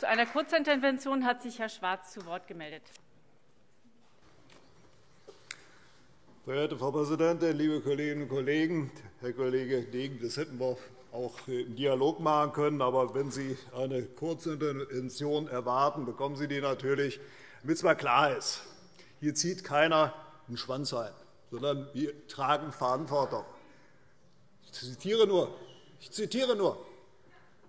Zu einer Kurzintervention hat sich Herr Schwarz zu Wort gemeldet. Verehrte Frau Präsidentin, liebe Kolleginnen und Kollegen! Herr Kollege Degen, das hätten wir auch im Dialog machen können. Aber wenn Sie eine Kurzintervention erwarten, bekommen Sie die natürlich, damit es mal klar ist. Hier zieht keiner den Schwanz ein, sondern wir tragen Verantwortung. Ich zitiere nur. Ich zitiere nur.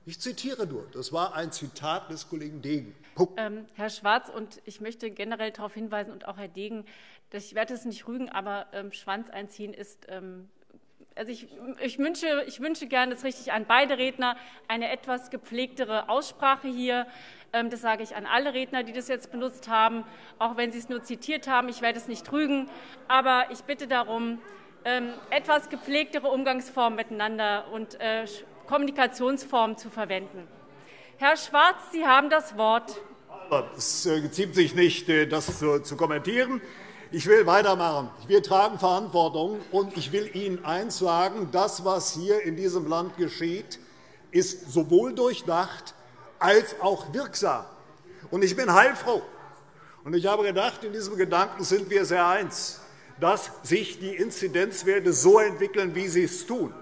Ich zitiere nur. Das war ein Zitat des Kollegen Degen. Ähm, Herr Schwarz, und ich möchte generell darauf hinweisen, und auch Herr Degen, dass ich werde es nicht rügen, aber ähm, Schwanz einziehen ist ähm, also ich, ich, wünsche, ich wünsche gerne, das richtig an beide Redner, eine etwas gepflegtere Aussprache hier. Ähm, das sage ich an alle Redner, die das jetzt benutzt haben, auch wenn Sie es nur zitiert haben. Ich werde es nicht rügen, aber ich bitte darum, ähm, etwas gepflegtere Umgangsformen miteinander und äh, Kommunikationsformen zu verwenden. Herr Schwarz, Sie haben das Wort. Es äh, geziemt sich nicht, äh, das zu kommentieren. Ich will weitermachen. Wir tragen Verantwortung, und ich will Ihnen eines sagen. Das, was hier in diesem Land geschieht, ist sowohl durchdacht als auch wirksam. Und ich bin heilfroh. Und ich habe gedacht, in diesem Gedanken sind wir sehr eins, dass sich die Inzidenzwerte so entwickeln, wie sie es tun.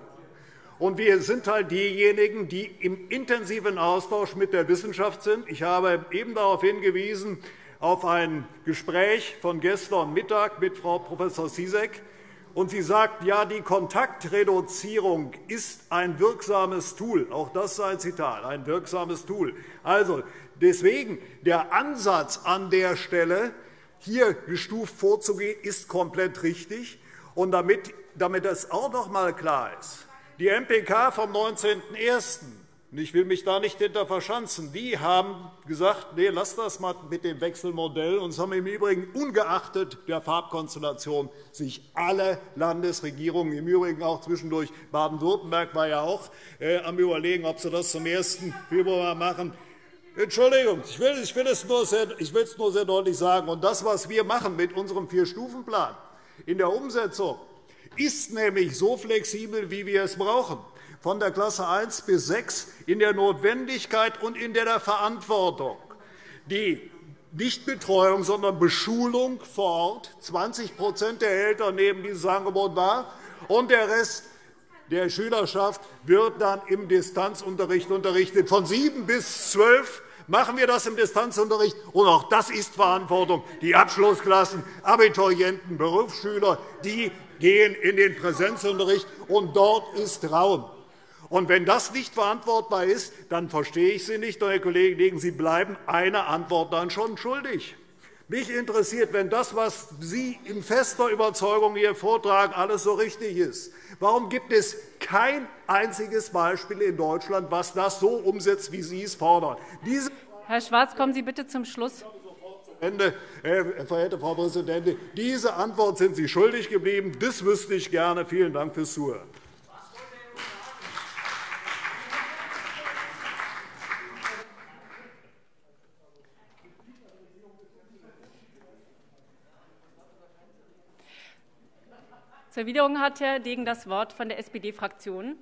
Und wir sind halt diejenigen, die im intensiven Austausch mit der Wissenschaft sind. Ich habe eben darauf hingewiesen, auf ein Gespräch von gestern Mittag mit Frau Prof. Sisek. Und sie sagt, ja, die Kontaktreduzierung ist ein wirksames Tool. Auch das ist ein Zitat, ein wirksames Tool. Also, deswegen, der Ansatz an der Stelle, hier gestuft vorzugehen, ist komplett richtig. Und damit, damit das auch noch einmal klar ist, die MPK vom 19.01. Ich will mich da nicht hinter verschanzen. Die haben gesagt, nee, lass das mal mit dem Wechselmodell. Und haben im Übrigen ungeachtet der Farbkonstellation sich alle Landesregierungen, im Übrigen auch zwischendurch Baden-Württemberg war ja auch äh, am Überlegen, ob sie das zum 1. Februar machen. Entschuldigung, ich will, ich will, es nur sehr, ich will es nur sehr deutlich sagen. Und das, was wir machen mit unserem Vier-Stufen-Plan in der Umsetzung, ist nämlich so flexibel, wie wir es brauchen, von der Klasse 1 bis 6 in der Notwendigkeit und in der Verantwortung. Die Nichtbetreuung, sondern Beschulung vor Ort. 20% der Eltern nehmen dieses Angebot wahr, und der Rest der Schülerschaft wird dann im Distanzunterricht unterrichtet. Von 7 bis 12 machen wir das im Distanzunterricht. Und auch das ist Verantwortung. Die Abschlussklassen, Abiturienten, Berufsschüler, die gehen in den Präsenzunterricht, und dort ist Raum. Und wenn das nicht verantwortbar ist, dann verstehe ich Sie nicht, Herr Kollege Degen. Sie bleiben eine Antwort dann schon schuldig. Mich interessiert, wenn das, was Sie in fester Überzeugung hier vortragen, alles so richtig ist, warum gibt es kein einziges Beispiel in Deutschland, was das so umsetzt, wie Sie es fordern? Diese Herr Schwarz, kommen Sie bitte zum Schluss. Ende, verehrte Frau Präsidentin, diese Antwort sind Sie schuldig geblieben. Das wüsste ich gerne. Vielen Dank fürs Zuhören. Zur Erwiderung hat Herr Degen das Wort von der SPD-Fraktion.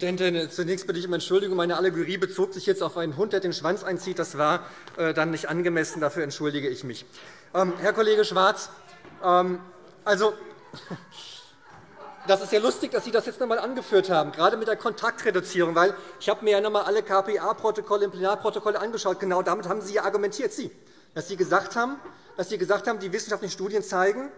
Präsidentin, zunächst bitte ich um Entschuldigung. Meine Allegorie bezog sich jetzt auf einen Hund, der den Schwanz einzieht. Das war äh, dann nicht angemessen. Dafür entschuldige ich mich. Ähm, Herr Kollege Schwarz, ähm, also, das ist ja lustig, dass Sie das jetzt noch einmal angeführt haben, gerade mit der Kontaktreduzierung. Weil ich habe mir ja noch einmal alle KPA-Protokolle im Plenarprotokoll angeschaut. Genau damit haben Sie ja argumentiert, Sie, dass Sie gesagt haben, dass Sie gesagt haben, die wissenschaftlichen Studien zeigen,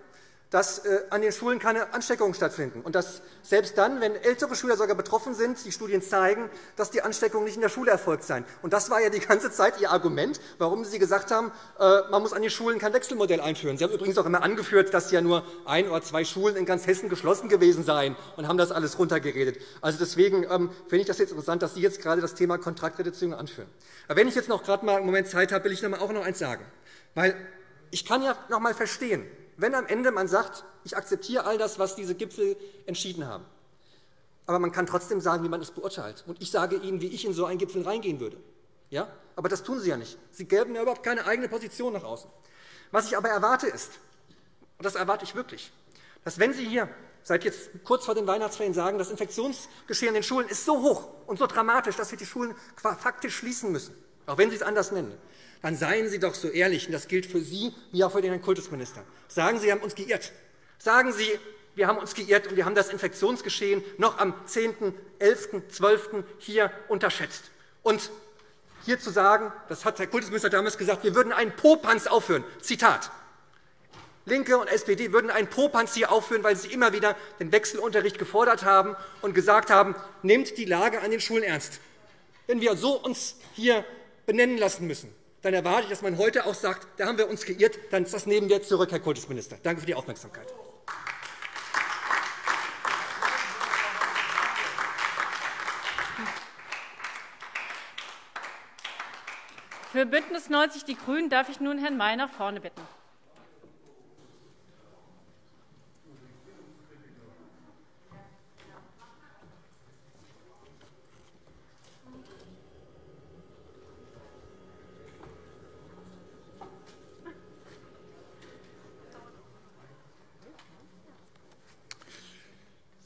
dass äh, an den Schulen keine Ansteckungen stattfinden und dass selbst dann, wenn ältere Schüler sogar betroffen sind, die Studien zeigen, dass die Ansteckungen nicht in der Schule erfolgt seien. Und das war ja die ganze Zeit Ihr Argument, warum Sie gesagt haben, äh, man muss an den Schulen kein Wechselmodell einführen. Sie haben übrigens auch immer angeführt, dass ja nur ein oder zwei Schulen in ganz Hessen geschlossen gewesen seien und haben das alles runtergeredet. Also deswegen ähm, finde ich das jetzt interessant, dass Sie jetzt gerade das Thema Kontraktreduzierung anführen. Aber wenn ich jetzt noch gerade mal einen Moment Zeit habe, will ich auch noch eins sagen. Weil ich kann ja noch einmal verstehen, wenn am Ende man sagt, ich akzeptiere all das, was diese Gipfel entschieden haben. Aber man kann trotzdem sagen, wie man es beurteilt. Und ich sage Ihnen, wie ich in so einen Gipfel reingehen würde. Ja? Aber das tun Sie ja nicht. Sie geben ja überhaupt keine eigene Position nach außen. Was ich aber erwarte ist, und das erwarte ich wirklich, dass wenn Sie hier seit jetzt kurz vor den Weihnachtsferien sagen, das Infektionsgeschehen in den Schulen ist so hoch und so dramatisch, dass wir die Schulen faktisch schließen müssen, auch wenn Sie es anders nennen, dann seien Sie doch so ehrlich, und das gilt für Sie wie auch für den Herrn Kultusminister. Sagen Sie, wir haben uns geirrt. Sagen Sie, wir haben uns geirrt und wir haben das Infektionsgeschehen noch am 10., 11., 12. hier unterschätzt. Und hier zu sagen, das hat Herr Kultusminister damals gesagt, wir würden einen Popanz aufführen. Zitat. LINKE und SPD würden einen Popanz hier aufführen, weil sie immer wieder den Wechselunterricht gefordert haben und gesagt haben, nehmt die Lage an den Schulen ernst. Wenn wir so uns hier benennen lassen müssen, dann erwarte ich, dass man heute auch sagt, da haben wir uns geirrt, dann das nehmen wir zurück, Herr Kultusminister. Danke für die Aufmerksamkeit. Für BÜNDNIS 90 die GRÜNEN darf ich nun Herrn May nach vorne bitten.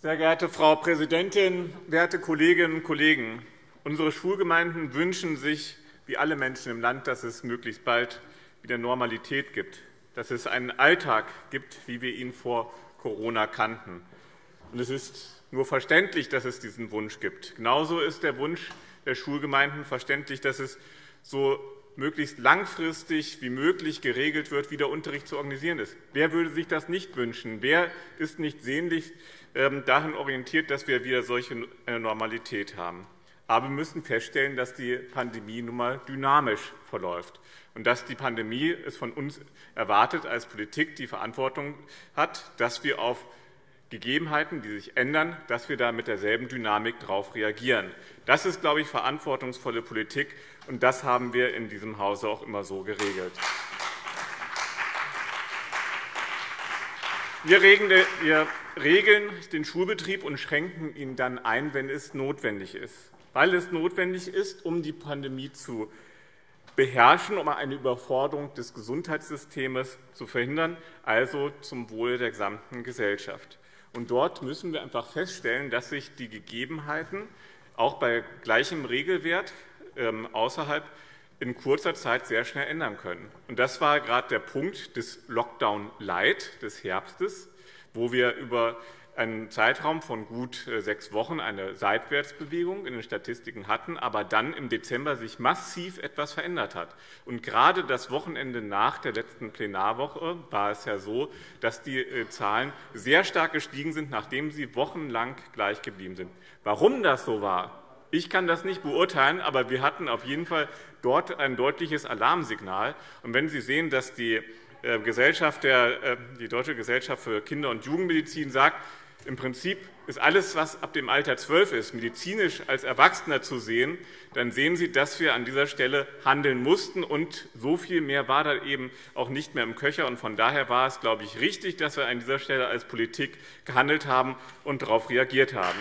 Sehr geehrte Frau Präsidentin, werte Kolleginnen und Kollegen! Unsere Schulgemeinden wünschen sich, wie alle Menschen im Land, dass es möglichst bald wieder Normalität gibt, dass es einen Alltag gibt, wie wir ihn vor Corona kannten. Und es ist nur verständlich, dass es diesen Wunsch gibt. Genauso ist der Wunsch der Schulgemeinden verständlich, dass es so möglichst langfristig wie möglich geregelt wird, wie der Unterricht zu organisieren ist. Wer würde sich das nicht wünschen? Wer ist nicht sehnlich ähm, dahin orientiert, dass wir wieder solche Normalität haben? Aber wir müssen feststellen, dass die Pandemie nun einmal dynamisch verläuft und dass die Pandemie es von uns erwartet als Politik die Verantwortung hat, dass wir auf Gegebenheiten, die sich ändern, dass wir da mit derselben Dynamik darauf reagieren. Das ist, glaube ich, verantwortungsvolle Politik, und das haben wir in diesem Hause auch immer so geregelt. Wir regeln den Schulbetrieb und schränken ihn dann ein, wenn es notwendig ist, weil es notwendig ist, um die Pandemie zu beherrschen, um eine Überforderung des Gesundheitssystems zu verhindern, also zum Wohle der gesamten Gesellschaft. Und dort müssen wir einfach feststellen, dass sich die Gegebenheiten auch bei gleichem Regelwert außerhalb in kurzer Zeit sehr schnell ändern können. Und das war gerade der Punkt des Lockdown Light des Herbstes, wo wir über einen Zeitraum von gut äh, sechs Wochen eine Seitwärtsbewegung in den Statistiken hatten, aber dann im Dezember sich massiv etwas verändert hat. Und gerade das Wochenende nach der letzten Plenarwoche war es ja so, dass die äh, Zahlen sehr stark gestiegen sind, nachdem sie wochenlang gleich geblieben sind. Warum das so war, ich kann das nicht beurteilen, aber wir hatten auf jeden Fall dort ein deutliches Alarmsignal. Und wenn Sie sehen, dass die, äh, Gesellschaft der, äh, die Deutsche Gesellschaft für Kinder- und Jugendmedizin sagt, im Prinzip ist alles, was ab dem Alter 12 ist, medizinisch als Erwachsener zu sehen, dann sehen Sie, dass wir an dieser Stelle handeln mussten. Und so viel mehr war da eben auch nicht mehr im Köcher. Und von daher war es, glaube ich, richtig, dass wir an dieser Stelle als Politik gehandelt haben und darauf reagiert haben.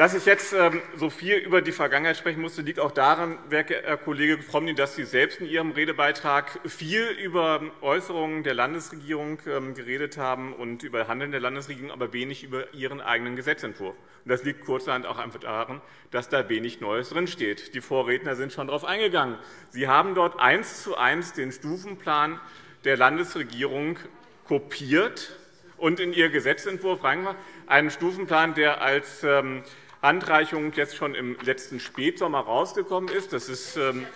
Dass ich jetzt ähm, so viel über die Vergangenheit sprechen musste, liegt auch daran, Herr Kollege Fromny, dass Sie selbst in Ihrem Redebeitrag viel über Äußerungen der Landesregierung ähm, geredet haben und über Handeln der Landesregierung, aber wenig über Ihren eigenen Gesetzentwurf. Das liegt kurzerhand auch einfach daran, dass da wenig Neues drinsteht. Die Vorredner sind schon darauf eingegangen. Sie haben dort eins zu eins den Stufenplan der Landesregierung kopiert und in Ihr Gesetzentwurf reingemacht. Einen Stufenplan, der als ähm, Handreichung jetzt schon im letzten Spätsommer rausgekommen ist. Das ist, ähm,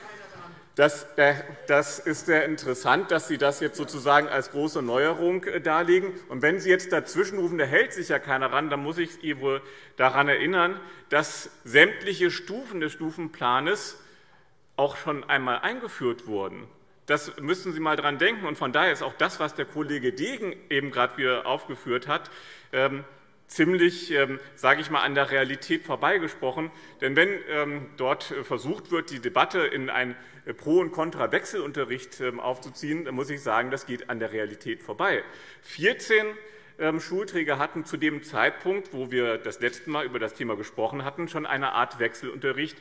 das, das ist sehr interessant, dass Sie das jetzt sozusagen als große Neuerung äh, darlegen. Und wenn Sie jetzt dazwischen rufen, da hält sich ja keiner ran, dann muss ich Sie wohl daran erinnern, dass sämtliche Stufen des Stufenplanes auch schon einmal eingeführt wurden. Das müssen Sie einmal daran denken. Und von daher ist auch das, was der Kollege Degen eben gerade wieder aufgeführt hat, ähm, ziemlich, ähm, sage ich mal, an der Realität vorbeigesprochen. Denn wenn ähm, dort versucht wird, die Debatte in einen Pro- und Contra-Wechselunterricht ähm, aufzuziehen, dann muss ich sagen, das geht an der Realität vorbei. 14 ähm, Schulträger hatten zu dem Zeitpunkt, wo wir das letzte Mal über das Thema gesprochen hatten, schon eine Art Wechselunterricht,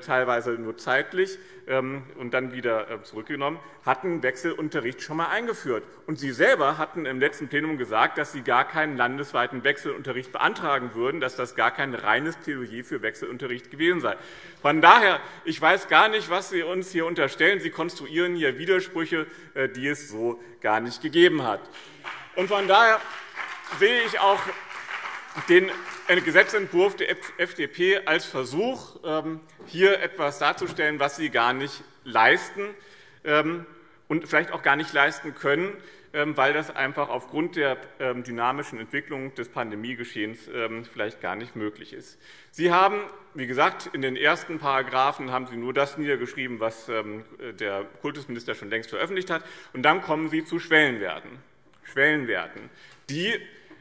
teilweise nur zeitlich ähm, und dann wieder äh, zurückgenommen, hatten Wechselunterricht schon einmal eingeführt. Und Sie selber hatten im letzten Plenum gesagt, dass Sie gar keinen landesweiten Wechselunterricht beantragen würden, dass das gar kein reines Plädoyer für Wechselunterricht gewesen sei. Von daher, ich weiß gar nicht, was Sie uns hier unterstellen. Sie konstruieren hier Widersprüche, äh, die es so gar nicht gegeben hat. Und von daher sehe ich auch den Gesetzentwurf der FDP als Versuch, ähm, hier etwas darzustellen, was sie gar nicht leisten ähm, und vielleicht auch gar nicht leisten können, ähm, weil das einfach aufgrund der dynamischen Entwicklung des Pandemiegeschehens vielleicht gar nicht möglich ist. Sie haben, wie gesagt, in den ersten Paragraphen haben Sie nur das niedergeschrieben, was der Kultusminister schon längst veröffentlicht hat, und dann kommen Sie zu Schwellenwerten. Schwellenwerten, die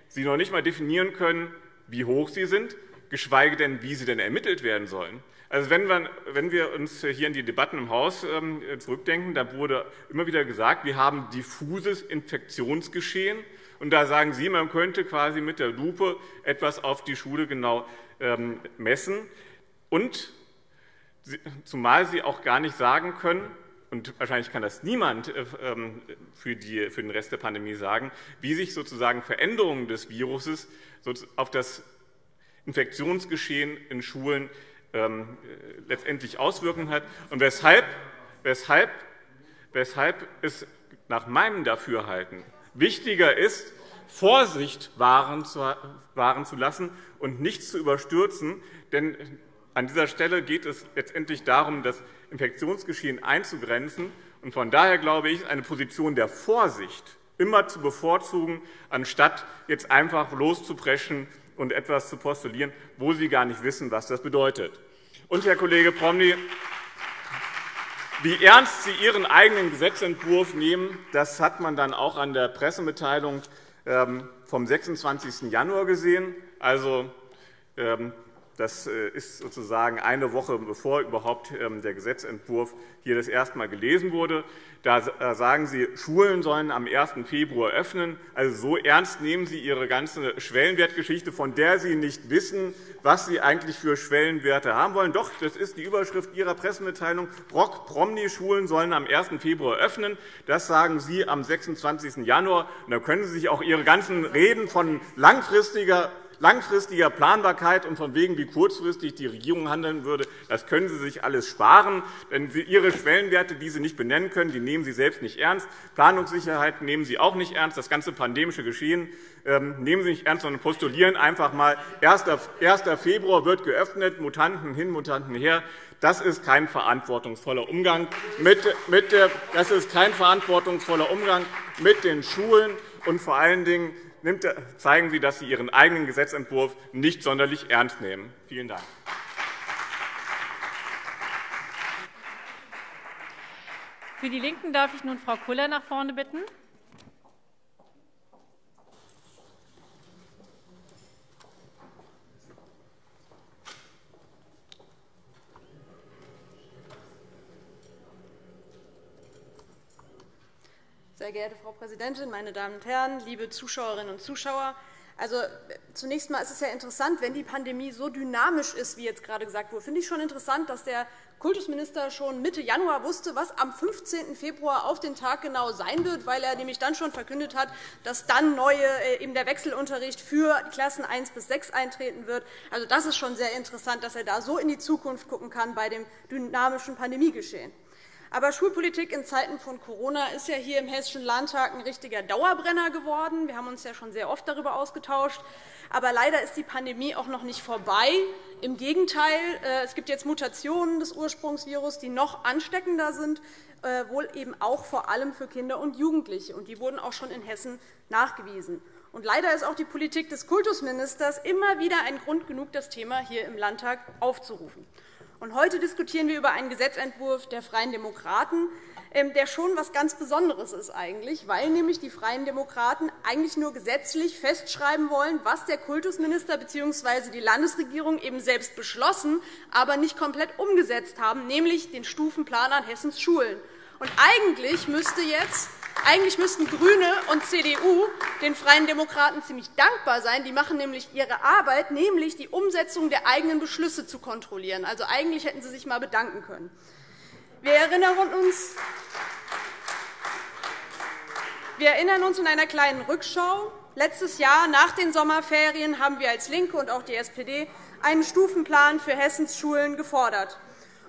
Sie noch nicht einmal definieren können, wie hoch sie sind, geschweige denn, wie sie denn ermittelt werden sollen. Also wenn, wir, wenn wir uns hier in die Debatten im Haus ähm, zurückdenken, da wurde immer wieder gesagt, wir haben diffuses Infektionsgeschehen. Und da sagen Sie, man könnte quasi mit der Lupe etwas auf die Schule genau ähm, messen. Und zumal Sie auch gar nicht sagen können, und wahrscheinlich kann das niemand äh, ähm, für, die, für den Rest der Pandemie sagen, wie sich sozusagen Veränderungen des Viruses auf das Infektionsgeschehen in Schulen letztendlich Auswirkungen hat und weshalb, weshalb, weshalb es nach meinem Dafürhalten wichtiger ist, Vorsicht wahren zu, wahren zu lassen und nichts zu überstürzen. Denn an dieser Stelle geht es letztendlich darum, das Infektionsgeschehen einzugrenzen. Und von daher glaube ich, eine Position der Vorsicht immer zu bevorzugen, anstatt jetzt einfach loszupreschen und etwas zu postulieren, wo Sie gar nicht wissen, was das bedeutet. Und, Herr Kollege Promny, wie ernst Sie Ihren eigenen Gesetzentwurf nehmen, das hat man dann auch an der Pressemitteilung ähm, vom 26. Januar gesehen. Also, ähm, das äh, ist sozusagen eine Woche, bevor überhaupt ähm, der Gesetzentwurf hier das erste Mal gelesen wurde. Da äh, sagen Sie, Schulen sollen am 1. Februar öffnen. Also so ernst nehmen Sie Ihre ganze Schwellenwertgeschichte, von der Sie nicht wissen, was Sie eigentlich für Schwellenwerte haben wollen. Doch, das ist die Überschrift Ihrer Pressemitteilung. Brock-Promny-Schulen sollen am 1. Februar öffnen. Das sagen Sie am 26. Januar. Und da können Sie sich auch Ihre ganzen Reden von langfristiger langfristiger Planbarkeit und von wegen, wie kurzfristig die Regierung handeln würde, das können Sie sich alles sparen. Denn Ihre Schwellenwerte, die Sie nicht benennen können, die nehmen Sie selbst nicht ernst. Planungssicherheit nehmen Sie auch nicht ernst. Das ganze pandemische Geschehen ähm, nehmen Sie nicht ernst, sondern postulieren einfach mal, 1. Februar wird geöffnet, Mutanten hin, Mutanten her. Das ist kein verantwortungsvoller Umgang mit, das ist kein verantwortungsvoller Umgang mit den Schulen und vor allen Dingen zeigen Sie, dass Sie Ihren eigenen Gesetzentwurf nicht sonderlich ernst nehmen. Vielen Dank. Für die LINKEN darf ich nun Frau Kuller nach vorne bitten. Sehr geehrte Frau Präsidentin, meine Damen und Herren, liebe Zuschauerinnen und Zuschauer! Also, zunächst einmal ist es ja interessant, wenn die Pandemie so dynamisch ist, wie jetzt gerade gesagt wurde, finde ich schon interessant, dass der Kultusminister schon Mitte Januar wusste, was am 15. Februar auf den Tag genau sein wird, weil er nämlich dann schon verkündet hat, dass dann neue, äh, eben der Wechselunterricht für Klassen 1 bis 6 eintreten wird. Also, das ist schon sehr interessant, dass er da so in die Zukunft gucken kann bei dem dynamischen Pandemiegeschehen. Aber Schulpolitik in Zeiten von Corona ist ja hier im Hessischen Landtag ein richtiger Dauerbrenner geworden. Wir haben uns ja schon sehr oft darüber ausgetauscht. Aber leider ist die Pandemie auch noch nicht vorbei. Im Gegenteil, äh, es gibt jetzt Mutationen des Ursprungsvirus, die noch ansteckender sind, äh, wohl eben auch vor allem für Kinder und Jugendliche. Und die wurden auch schon in Hessen nachgewiesen. Und leider ist auch die Politik des Kultusministers immer wieder ein Grund genug, das Thema hier im Landtag aufzurufen. Und heute diskutieren wir über einen Gesetzentwurf der Freien Demokraten, ähm, der schon etwas ganz Besonderes ist, eigentlich, weil nämlich die Freien Demokraten eigentlich nur gesetzlich festschreiben wollen, was der Kultusminister bzw. die Landesregierung eben selbst beschlossen, aber nicht komplett umgesetzt haben, nämlich den Stufenplan an Hessens Schulen. Und eigentlich, müsste jetzt, eigentlich müssten GRÜNE und CDU den Freien Demokraten ziemlich dankbar sein. Die machen nämlich ihre Arbeit, nämlich die Umsetzung der eigenen Beschlüsse zu kontrollieren. Also eigentlich hätten sie sich einmal bedanken können. Wir erinnern uns, wir erinnern uns in einer kleinen Rückschau. Letztes Jahr nach den Sommerferien haben wir als LINKE und auch die SPD einen Stufenplan für Hessens Schulen gefordert.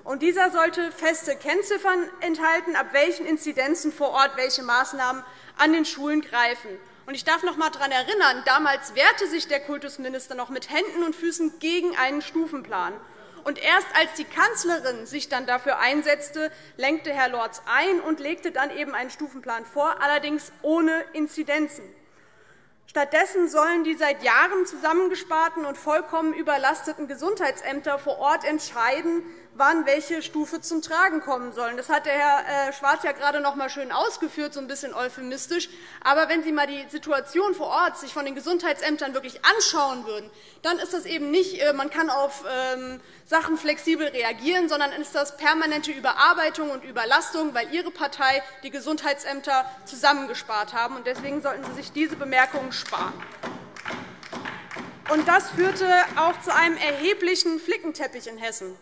Und dieser sollte feste Kennziffern enthalten, ab welchen Inzidenzen vor Ort welche Maßnahmen an den Schulen greifen. Ich darf noch einmal daran erinnern, damals wehrte sich der Kultusminister noch mit Händen und Füßen gegen einen Stufenplan. Erst als die Kanzlerin sich dann dafür einsetzte, lenkte Herr Lorz ein und legte dann eben einen Stufenplan vor, allerdings ohne Inzidenzen. Stattdessen sollen die seit Jahren zusammengesparten und vollkommen überlasteten Gesundheitsämter vor Ort entscheiden, wann welche Stufe zum Tragen kommen sollen. Das hat der Herr äh, Schwarz ja gerade noch einmal schön ausgeführt, so ein bisschen euphemistisch. Aber wenn Sie sich die Situation vor Ort sich von den Gesundheitsämtern wirklich anschauen würden, dann ist das eben nicht, äh, man kann auf ähm, Sachen flexibel reagieren, sondern ist das permanente Überarbeitung und Überlastung, weil Ihre Partei die Gesundheitsämter zusammengespart haben. Deswegen sollten Sie sich diese Bemerkungen sparen. das führte auch zu einem erheblichen Flickenteppich in Hessen.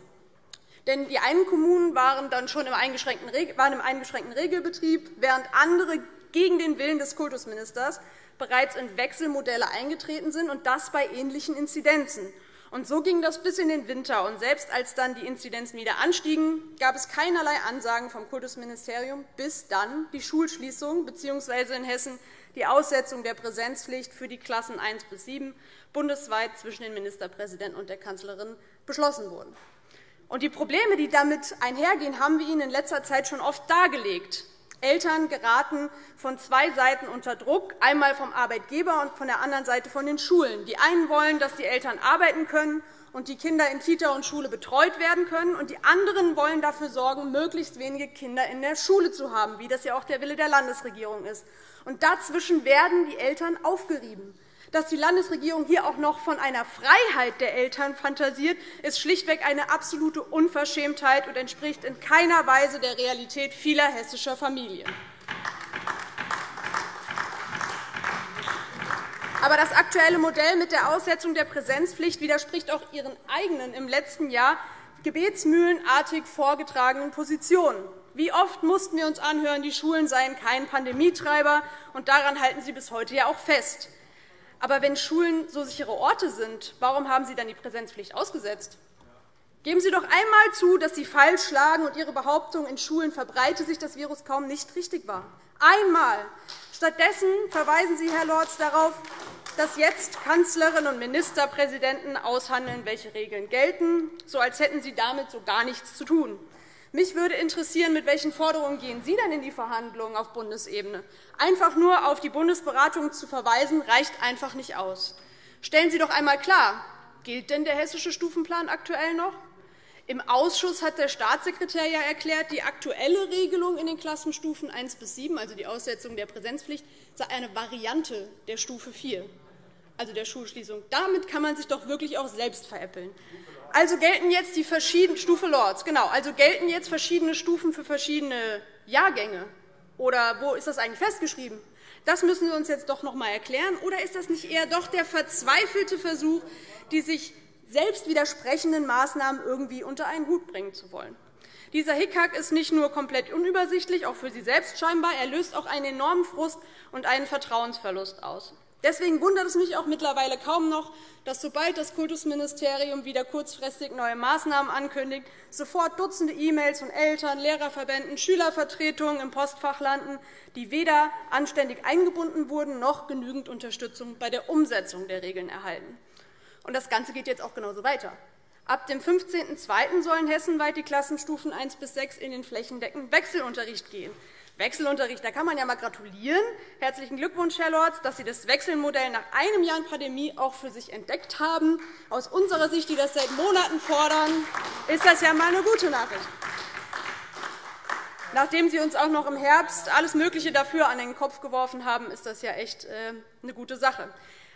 Denn die einen Kommunen waren dann schon im eingeschränkten, waren im eingeschränkten Regelbetrieb, während andere gegen den Willen des Kultusministers bereits in Wechselmodelle eingetreten sind, und das bei ähnlichen Inzidenzen. Und so ging das bis in den Winter. Und selbst als dann die Inzidenzen wieder anstiegen, gab es keinerlei Ansagen vom Kultusministerium, bis dann die Schulschließung bzw. in Hessen die Aussetzung der Präsenzpflicht für die Klassen 1 bis 7 bundesweit zwischen den Ministerpräsidenten und der Kanzlerin beschlossen wurden. Und die Probleme, die damit einhergehen, haben wir Ihnen in letzter Zeit schon oft dargelegt. Eltern geraten von zwei Seiten unter Druck, einmal vom Arbeitgeber und von der anderen Seite von den Schulen. Die einen wollen, dass die Eltern arbeiten können und die Kinder in Kita und Schule betreut werden können, und die anderen wollen dafür sorgen, möglichst wenige Kinder in der Schule zu haben, wie das ja auch der Wille der Landesregierung ist. Und dazwischen werden die Eltern aufgerieben. Dass die Landesregierung hier auch noch von einer Freiheit der Eltern fantasiert, ist schlichtweg eine absolute Unverschämtheit und entspricht in keiner Weise der Realität vieler hessischer Familien. Aber das aktuelle Modell mit der Aussetzung der Präsenzpflicht widerspricht auch Ihren eigenen im letzten Jahr gebetsmühlenartig vorgetragenen Positionen. Wie oft mussten wir uns anhören, die Schulen seien kein Pandemietreiber, und daran halten Sie bis heute ja auch fest. Aber wenn Schulen so sichere Orte sind, warum haben Sie dann die Präsenzpflicht ausgesetzt? Geben Sie doch einmal zu, dass Sie falsch lagen und Ihre Behauptung, in Schulen verbreite sich das Virus kaum, nicht richtig war. Einmal. Stattdessen verweisen Sie, Herr Lorz, darauf, dass jetzt Kanzlerin und Ministerpräsidenten aushandeln, welche Regeln gelten, so als hätten Sie damit so gar nichts zu tun. Mich würde interessieren, mit welchen Forderungen gehen Sie denn in die Verhandlungen auf Bundesebene? Einfach nur auf die Bundesberatung zu verweisen, reicht einfach nicht aus. Stellen Sie doch einmal klar, gilt denn der hessische Stufenplan aktuell noch? Im Ausschuss hat der Staatssekretär ja erklärt, die aktuelle Regelung in den Klassenstufen 1 bis 7, also die Aussetzung der Präsenzpflicht, sei eine Variante der Stufe 4, also der Schulschließung. Damit kann man sich doch wirklich auch selbst veräppeln. Also gelten jetzt die verschiedenen Stufe Lords, genau. Also gelten jetzt verschiedene Stufen für verschiedene Jahrgänge. Oder wo ist das eigentlich festgeschrieben? Das müssen Sie uns jetzt doch noch einmal erklären. Oder ist das nicht eher doch der verzweifelte Versuch, die sich selbst widersprechenden Maßnahmen irgendwie unter einen Hut bringen zu wollen? Dieser Hickhack ist nicht nur komplett unübersichtlich, auch für Sie selbst scheinbar, er löst auch einen enormen Frust und einen Vertrauensverlust aus. Deswegen wundert es mich auch mittlerweile kaum noch, dass sobald das Kultusministerium wieder kurzfristig neue Maßnahmen ankündigt, sofort Dutzende E-Mails von Eltern, Lehrerverbänden, Schülervertretungen im Postfach landen, die weder anständig eingebunden wurden noch genügend Unterstützung bei der Umsetzung der Regeln erhalten. Und das Ganze geht jetzt auch genauso weiter. Ab dem 15.02. sollen hessenweit die Klassenstufen 1 bis 6 in den flächendeckenden Wechselunterricht gehen. Wechselunterricht, da kann man ja mal gratulieren. Herzlichen Glückwunsch, Herr Lorz, dass Sie das Wechselmodell nach einem Jahr Pandemie auch für sich entdeckt haben. Aus unserer Sicht, die das seit Monaten fordern, ist das ja mal eine gute Nachricht. Nachdem Sie uns auch noch im Herbst alles Mögliche dafür an den Kopf geworfen haben, ist das ja echt äh, eine gute Sache.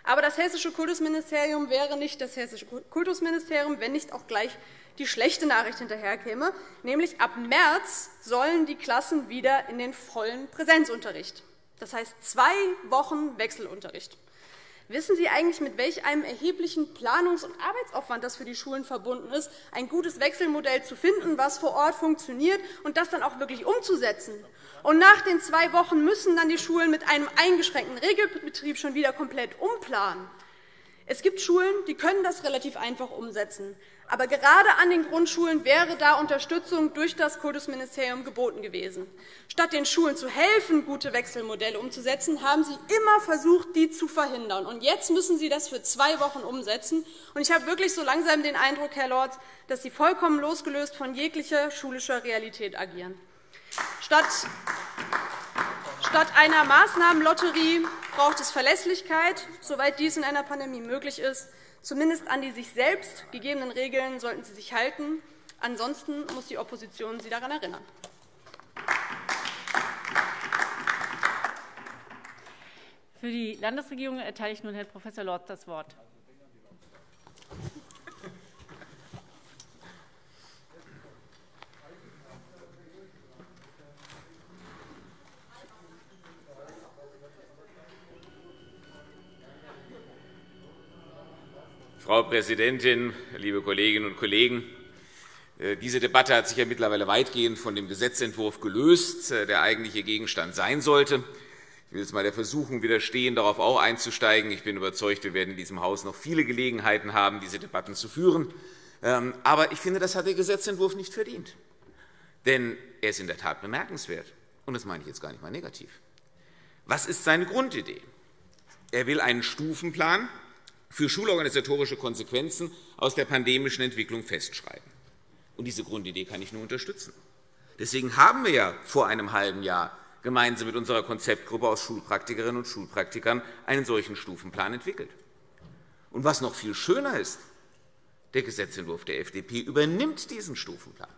Aber das Hessische Kultusministerium wäre nicht das Hessische Kultusministerium, wenn nicht auch gleich die schlechte Nachricht hinterherkäme, nämlich ab März sollen die Klassen wieder in den vollen Präsenzunterricht. Das heißt zwei Wochen Wechselunterricht. Wissen Sie eigentlich, mit welch einem erheblichen Planungs- und Arbeitsaufwand das für die Schulen verbunden ist, ein gutes Wechselmodell zu finden, was vor Ort funktioniert, und das dann auch wirklich umzusetzen? Und nach den zwei Wochen müssen dann die Schulen mit einem eingeschränkten Regelbetrieb schon wieder komplett umplanen. Es gibt Schulen, die können das relativ einfach umsetzen. Aber gerade an den Grundschulen wäre da Unterstützung durch das Kultusministerium geboten gewesen. Statt den Schulen zu helfen, gute Wechselmodelle umzusetzen, haben Sie immer versucht, die zu verhindern. Und jetzt müssen Sie das für zwei Wochen umsetzen. Und ich habe wirklich so langsam den Eindruck, Herr Lorz, dass Sie vollkommen losgelöst von jeglicher schulischer Realität agieren. Statt Statt einer Maßnahmenlotterie braucht es Verlässlichkeit, soweit dies in einer Pandemie möglich ist. Zumindest an die sich selbst gegebenen Regeln sollten Sie sich halten. Ansonsten muss die Opposition Sie daran erinnern. Für die Landesregierung erteile ich nun Herrn Prof. Lorz das Wort. Frau Präsidentin, liebe Kolleginnen und Kollegen! Äh, diese Debatte hat sich ja mittlerweile weitgehend von dem Gesetzentwurf gelöst, äh, der eigentliche Gegenstand sein sollte. Ich will jetzt einmal der Versuchung widerstehen, darauf auch einzusteigen. Ich bin überzeugt, wir werden in diesem Haus noch viele Gelegenheiten haben, diese Debatten zu führen. Ähm, aber ich finde, das hat der Gesetzentwurf nicht verdient. Denn er ist in der Tat bemerkenswert. Und das meine ich jetzt gar nicht mal negativ. Was ist seine Grundidee? Er will einen Stufenplan für schulorganisatorische Konsequenzen aus der pandemischen Entwicklung festschreiben. Und diese Grundidee kann ich nur unterstützen. Deswegen haben wir ja vor einem halben Jahr gemeinsam mit unserer Konzeptgruppe aus Schulpraktikerinnen und Schulpraktikern einen solchen Stufenplan entwickelt. Und was noch viel schöner ist, der Gesetzentwurf der FDP übernimmt diesen Stufenplan.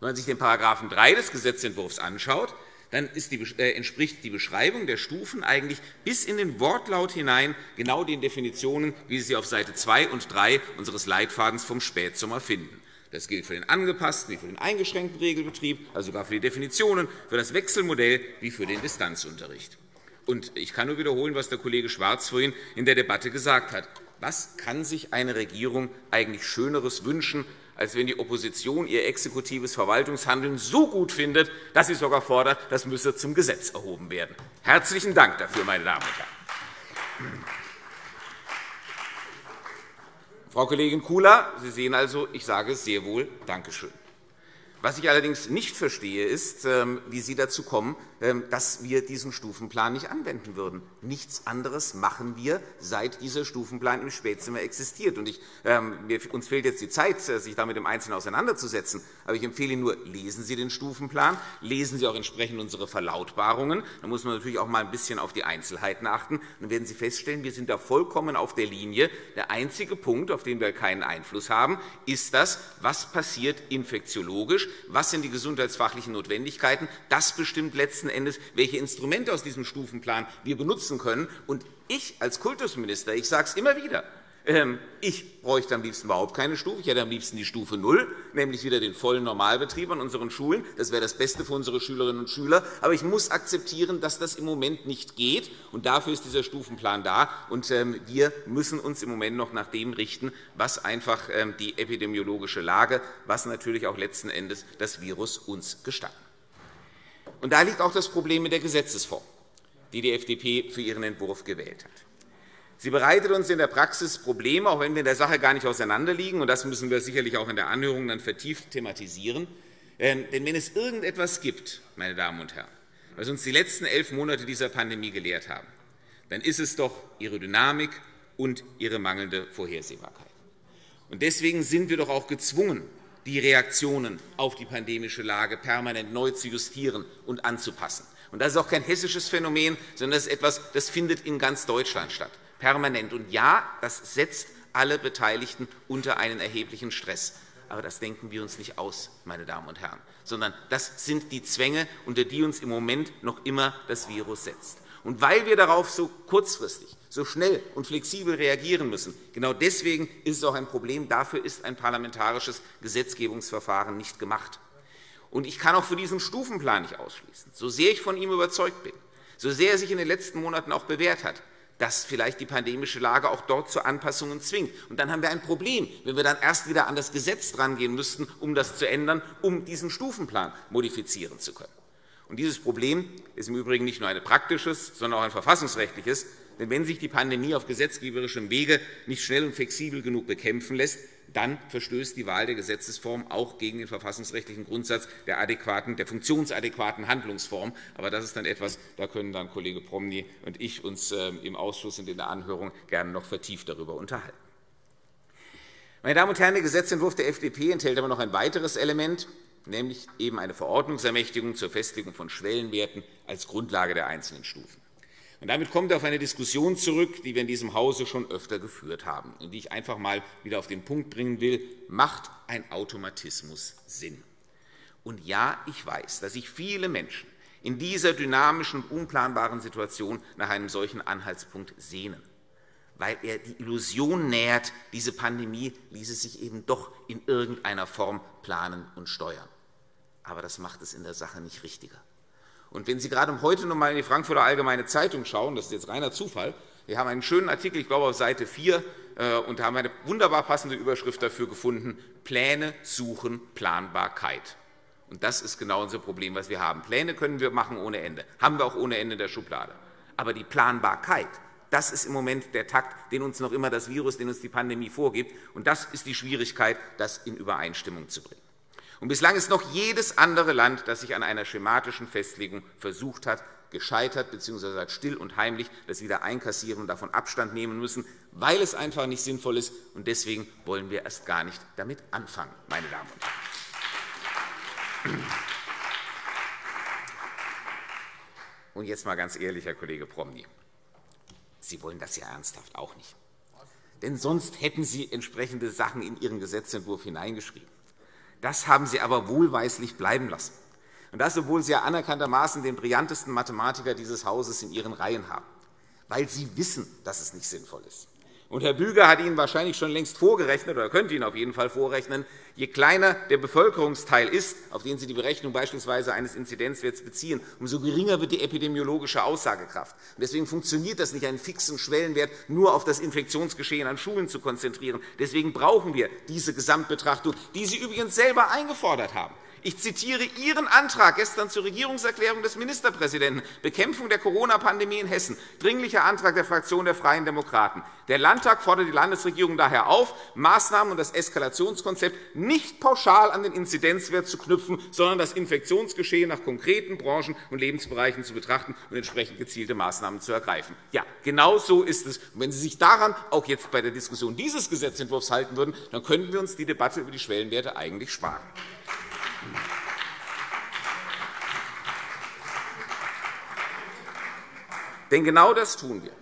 Wenn man sich den § 3 des Gesetzentwurfs anschaut, dann die, äh, entspricht die Beschreibung der Stufen eigentlich bis in den Wortlaut hinein genau den Definitionen, wie Sie sie auf Seite 2 und 3 unseres Leitfadens vom Spätsommer finden. Das gilt für den angepassten wie für den eingeschränkten Regelbetrieb, also sogar für die Definitionen, für das Wechselmodell wie für den Distanzunterricht. Und ich kann nur wiederholen, was der Kollege Schwarz vorhin in der Debatte gesagt hat. Was kann sich eine Regierung eigentlich Schöneres wünschen, als wenn die Opposition ihr exekutives Verwaltungshandeln so gut findet, dass sie sogar fordert, das müsse zum Gesetz erhoben werden. Herzlichen Dank dafür, meine Damen und Herren. Frau Kollegin Kula, Sie sehen also, ich sage sehr wohl Dankeschön. Was ich allerdings nicht verstehe, ist, ähm, wie Sie dazu kommen, dass wir diesen Stufenplan nicht anwenden würden. Nichts anderes machen wir, seit dieser Stufenplan im Spätzimmer existiert. Und ich, ähm, uns fehlt jetzt die Zeit, äh, sich damit im Einzelnen auseinanderzusetzen. Aber ich empfehle Ihnen nur, lesen Sie den Stufenplan, lesen Sie auch entsprechend unsere Verlautbarungen. Da muss man natürlich auch mal ein bisschen auf die Einzelheiten achten. Dann werden Sie feststellen, wir sind da vollkommen auf der Linie. Der einzige Punkt, auf den wir keinen Einfluss haben, ist das, was passiert infektiologisch was sind die gesundheitsfachlichen Notwendigkeiten. Das bestimmt letzten Endes, welche Instrumente aus diesem Stufenplan wir benutzen können. Und ich als Kultusminister, ich sage es immer wieder, ähm, ich bräuchte am liebsten überhaupt keine Stufe. Ich hätte am liebsten die Stufe Null, nämlich wieder den vollen Normalbetrieb an unseren Schulen. Das wäre das Beste für unsere Schülerinnen und Schüler. Aber ich muss akzeptieren, dass das im Moment nicht geht. Und dafür ist dieser Stufenplan da. Und ähm, wir müssen uns im Moment noch nach dem richten, was einfach ähm, die epidemiologische Lage, was natürlich auch letzten Endes das Virus uns gestatten. Und da liegt auch das Problem mit der Gesetzesform, die die FDP für ihren Entwurf gewählt hat. Sie bereitet uns in der Praxis Probleme, auch wenn wir in der Sache gar nicht auseinanderliegen. Und das müssen wir sicherlich auch in der Anhörung dann vertieft thematisieren. Ähm, denn wenn es irgendetwas gibt, meine Damen und Herren, was uns die letzten elf Monate dieser Pandemie gelehrt haben, dann ist es doch ihre Dynamik und ihre mangelnde Vorhersehbarkeit. Und deswegen sind wir doch auch gezwungen, die Reaktionen auf die pandemische Lage permanent neu zu justieren und anzupassen. Und das ist auch kein hessisches Phänomen, sondern das ist etwas, das findet in ganz Deutschland statt permanent. Und ja, das setzt alle Beteiligten unter einen erheblichen Stress. Aber das denken wir uns nicht aus, meine Damen und Herren, sondern das sind die Zwänge, unter die uns im Moment noch immer das Virus setzt. Und weil wir darauf so kurzfristig, so schnell und flexibel reagieren müssen, genau deswegen ist es auch ein Problem. Dafür ist ein parlamentarisches Gesetzgebungsverfahren nicht gemacht. Und ich kann auch für diesen Stufenplan nicht ausschließen, so sehr ich von ihm überzeugt bin, so sehr er sich in den letzten Monaten auch bewährt hat, dass vielleicht die pandemische Lage auch dort zu Anpassungen zwingt. Und dann haben wir ein Problem, wenn wir dann erst wieder an das Gesetz drangehen müssten, um das zu ändern, um diesen Stufenplan modifizieren zu können. Und dieses Problem ist im Übrigen nicht nur ein praktisches, sondern auch ein verfassungsrechtliches. Denn wenn sich die Pandemie auf gesetzgeberischem Wege nicht schnell und flexibel genug bekämpfen lässt, dann verstößt die Wahl der Gesetzesform auch gegen den verfassungsrechtlichen Grundsatz der, adäquaten, der funktionsadäquaten Handlungsform. Aber das ist dann etwas, da können dann Kollege Promny und ich uns ähm, im Ausschuss und in der Anhörung gerne noch vertieft darüber unterhalten. Meine Damen und Herren, der Gesetzentwurf der FDP enthält aber noch ein weiteres Element, nämlich eben eine Verordnungsermächtigung zur Festlegung von Schwellenwerten als Grundlage der einzelnen Stufen. Und damit kommt er auf eine Diskussion zurück, die wir in diesem Hause schon öfter geführt haben und die ich einfach einmal wieder auf den Punkt bringen will. Macht ein Automatismus Sinn? Und ja, ich weiß, dass sich viele Menschen in dieser dynamischen und unplanbaren Situation nach einem solchen Anhaltspunkt sehnen, weil er die Illusion nährt, diese Pandemie ließe sich eben doch in irgendeiner Form planen und steuern. Aber das macht es in der Sache nicht richtiger. Und wenn Sie gerade heute noch einmal in die Frankfurter Allgemeine Zeitung schauen, das ist jetzt reiner Zufall, wir haben einen schönen Artikel, ich glaube auf Seite 4, äh, und haben eine wunderbar passende Überschrift dafür gefunden, Pläne suchen Planbarkeit. Und das ist genau unser Problem, was wir haben. Pläne können wir machen ohne Ende, haben wir auch ohne Ende in der Schublade. Aber die Planbarkeit, das ist im Moment der Takt, den uns noch immer das Virus, den uns die Pandemie vorgibt. Und das ist die Schwierigkeit, das in Übereinstimmung zu bringen. Und bislang ist noch jedes andere Land, das sich an einer schematischen Festlegung versucht hat, gescheitert bzw. hat still und heimlich das wieder einkassieren und davon Abstand nehmen müssen, weil es einfach nicht sinnvoll ist. Und deswegen wollen wir erst gar nicht damit anfangen, meine Damen und Herren. Und jetzt mal ganz ehrlich, Herr Kollege Promny, Sie wollen das ja ernsthaft auch nicht. Denn sonst hätten Sie entsprechende Sachen in Ihren Gesetzentwurf hineingeschrieben. Das haben Sie aber wohlweislich bleiben lassen. Und das, obwohl Sie ja anerkanntermaßen den brillantesten Mathematiker dieses Hauses in Ihren Reihen haben, weil Sie wissen, dass es nicht sinnvoll ist. Und Herr Büger hat Ihnen wahrscheinlich schon längst vorgerechnet oder könnte Ihnen auf jeden Fall vorrechnen, je kleiner der Bevölkerungsteil ist, auf den Sie die Berechnung beispielsweise eines Inzidenzwerts beziehen, umso geringer wird die epidemiologische Aussagekraft. Deswegen funktioniert das nicht, einen fixen Schwellenwert nur auf das Infektionsgeschehen an Schulen zu konzentrieren. Deswegen brauchen wir diese Gesamtbetrachtung, die Sie übrigens selber eingefordert haben. Ich zitiere Ihren Antrag gestern zur Regierungserklärung des Ministerpräsidenten Bekämpfung der Corona-Pandemie in Hessen, dringlicher Antrag der Fraktion der Freien Demokraten. Der Landtag fordert die Landesregierung daher auf, Maßnahmen und das Eskalationskonzept nicht pauschal an den Inzidenzwert zu knüpfen, sondern das Infektionsgeschehen nach konkreten Branchen und Lebensbereichen zu betrachten und entsprechend gezielte Maßnahmen zu ergreifen. Ja, genau so ist es. Und wenn Sie sich daran auch jetzt bei der Diskussion dieses Gesetzentwurfs halten würden, dann könnten wir uns die Debatte über die Schwellenwerte eigentlich sparen. Denn genau das tun wir.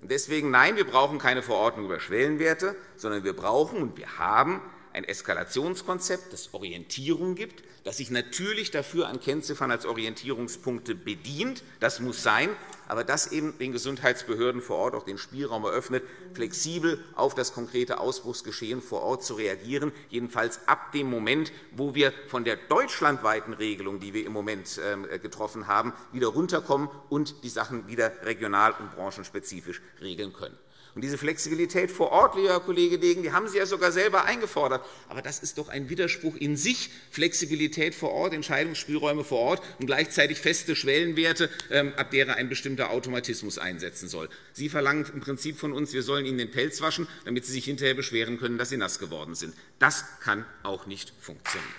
Deswegen nein, wir brauchen keine Verordnung über Schwellenwerte, sondern wir brauchen und wir haben ein Eskalationskonzept, das Orientierung gibt, das sich natürlich dafür an Kennziffern als Orientierungspunkte bedient. Das muss sein, aber das eben den Gesundheitsbehörden vor Ort auch den Spielraum eröffnet, flexibel auf das konkrete Ausbruchsgeschehen vor Ort zu reagieren, jedenfalls ab dem Moment, wo wir von der deutschlandweiten Regelung, die wir im Moment ähm, getroffen haben, wieder runterkommen und die Sachen wieder regional- und branchenspezifisch regeln können. Und diese Flexibilität vor Ort, lieber Herr Kollege Degen, die haben Sie ja sogar selber eingefordert. Aber das ist doch ein Widerspruch in sich, Flexibilität vor Ort, Entscheidungsspielräume vor Ort und gleichzeitig feste Schwellenwerte, ähm, ab derer ein bestimmter Automatismus einsetzen soll. Sie verlangen im Prinzip von uns, wir sollen Ihnen den Pelz waschen, damit Sie sich hinterher beschweren können, dass Sie nass geworden sind. Das kann auch nicht funktionieren.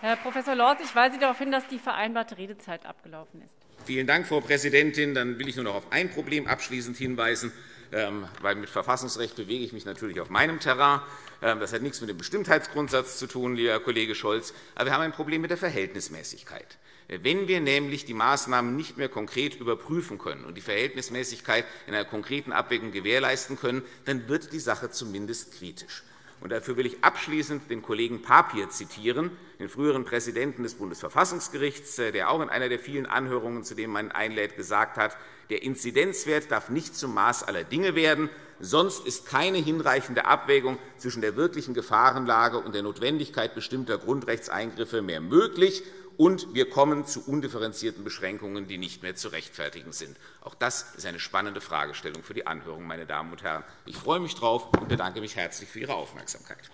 Herr Prof. Lorz, ich weise darauf hin, dass die vereinbarte Redezeit abgelaufen ist. Vielen Dank, Frau Präsidentin. Dann will ich nur noch auf ein Problem abschließend hinweisen. Ähm, weil mit Verfassungsrecht bewege ich mich natürlich auf meinem Terrain. Ähm, das hat nichts mit dem Bestimmtheitsgrundsatz zu tun, lieber Kollege Scholz. Aber wir haben ein Problem mit der Verhältnismäßigkeit. Wenn wir nämlich die Maßnahmen nicht mehr konkret überprüfen können und die Verhältnismäßigkeit in einer konkreten Abwägung gewährleisten können, dann wird die Sache zumindest kritisch. Dafür will ich abschließend den Kollegen Papier zitieren, den früheren Präsidenten des Bundesverfassungsgerichts, äh, der auch in einer der vielen Anhörungen, zu denen man einlädt, gesagt hat, der Inzidenzwert darf nicht zum Maß aller Dinge werden. Sonst ist keine hinreichende Abwägung zwischen der wirklichen Gefahrenlage und der Notwendigkeit bestimmter Grundrechtseingriffe mehr möglich und wir kommen zu undifferenzierten Beschränkungen, die nicht mehr zu rechtfertigen sind. Auch das ist eine spannende Fragestellung für die Anhörung, meine Damen und Herren. Ich freue mich darauf und bedanke mich herzlich für Ihre Aufmerksamkeit.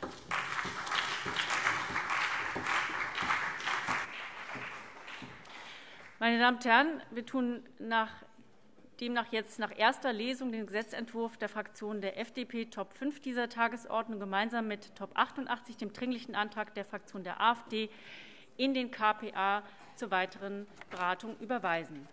Meine Damen und Herren, wir tun nach demnach jetzt nach erster Lesung den Gesetzentwurf der Fraktion der FDP Top 5 dieser Tagesordnung gemeinsam mit Top 88, dem Dringlichen Antrag der Fraktion der AfD, in den KPA zur weiteren Beratung überweisen.